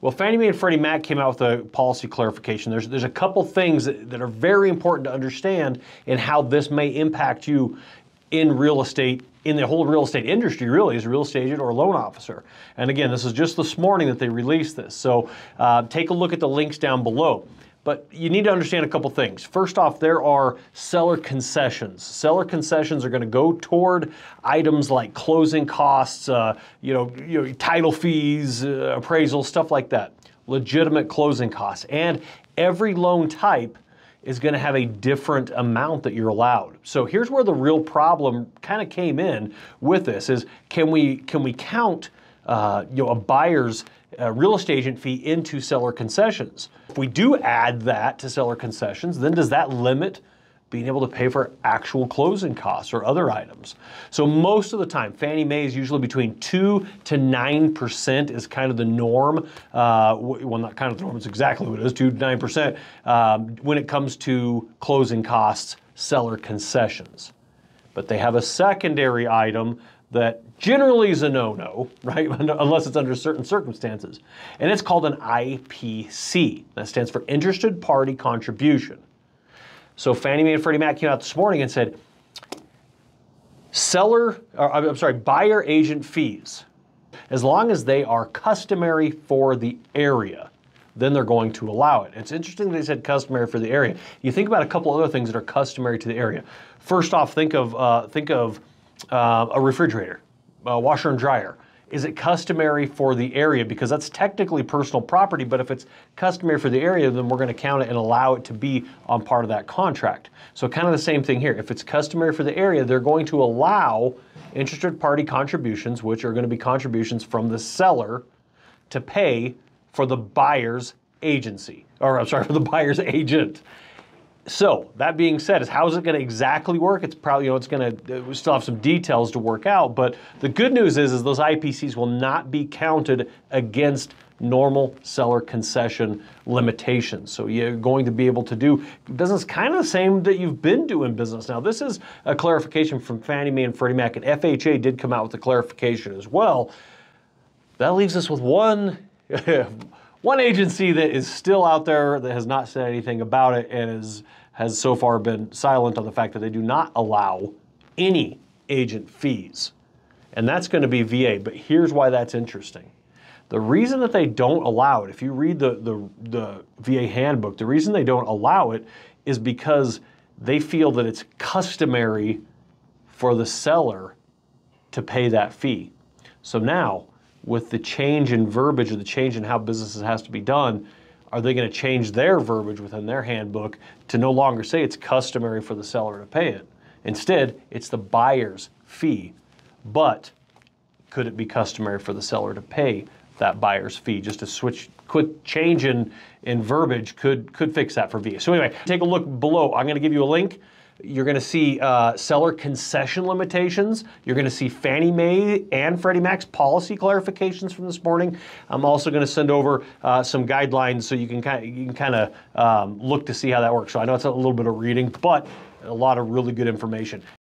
Well, Fannie Mae and Freddie Mac came out with a policy clarification. There's, there's a couple things that, that are very important to understand in how this may impact you in real estate, in the whole real estate industry, really, as a real estate agent or a loan officer. And again, this is just this morning that they released this. So uh, take a look at the links down below. But you need to understand a couple things. First off, there are seller concessions. Seller concessions are going to go toward items like closing costs, uh, you, know, you know, title fees, uh, appraisals, stuff like that. Legitimate closing costs. And every loan type is going to have a different amount that you're allowed. So here's where the real problem kind of came in with this: is can we can we count uh, you know a buyer's uh, real estate agent fee into seller concessions. If we do add that to seller concessions, then does that limit being able to pay for actual closing costs or other items. So most of the time, Fannie Mae is usually between two to nine percent is kind of the norm. Uh, well, not kind of the norm; it's exactly what it is, two to nine percent um, when it comes to closing costs, seller concessions. But they have a secondary item that generally is a no-no, right? Unless it's under certain circumstances. And it's called an IPC. That stands for Interested Party Contribution. So Fannie Mae and Freddie Mac came out this morning and said, seller, or, I'm sorry, buyer agent fees, as long as they are customary for the area, then they're going to allow it. It's interesting they said customary for the area. You think about a couple other things that are customary to the area. First off, think of uh, think of uh, a refrigerator, a washer and dryer. Is it customary for the area? Because that's technically personal property, but if it's customary for the area, then we're going to count it and allow it to be on part of that contract. So, kind of the same thing here. If it's customary for the area, they're going to allow interested party contributions, which are going to be contributions from the seller to pay for the buyer's agency, or I'm sorry, for the buyer's agent. So that being said, is how is it going to exactly work? It's probably you know it's going to uh, we still have some details to work out, but the good news is is those IPCs will not be counted against normal seller concession limitations. So you're going to be able to do business kind of the same that you've been doing business. Now this is a clarification from Fannie Mae and Freddie Mac, and FHA did come out with a clarification as well. That leaves us with one. one agency that is still out there that has not said anything about it and is has so far been silent on the fact that they do not allow any agent fees. And that's going to be VA. But here's why that's interesting. The reason that they don't allow it, if you read the, the, the VA handbook, the reason they don't allow it is because they feel that it's customary for the seller to pay that fee. So now, with the change in verbiage or the change in how businesses has to be done, are they going to change their verbiage within their handbook to no longer say it's customary for the seller to pay it? Instead, it's the buyer's fee. But could it be customary for the seller to pay that buyer's fee? Just a switch, quick change in, in verbiage could, could fix that for VA. So anyway, take a look below. I'm going to give you a link you're going to see uh, seller concession limitations. You're going to see Fannie Mae and Freddie Mac's policy clarifications from this morning. I'm also going to send over uh, some guidelines so you can kind of, you can kind of um, look to see how that works. So I know it's a little bit of reading, but a lot of really good information.